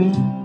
dream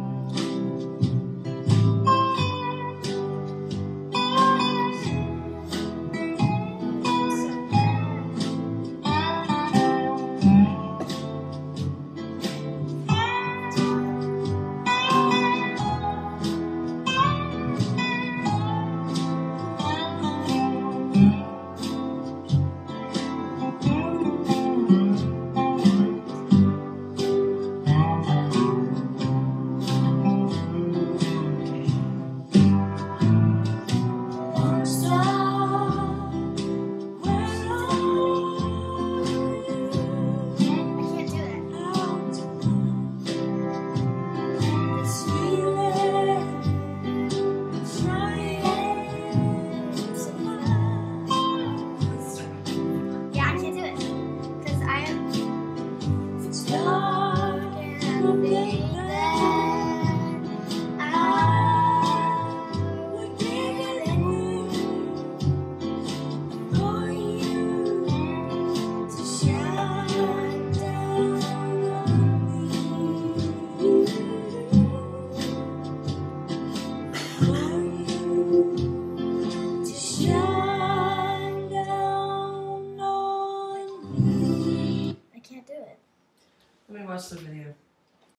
Me watch the video.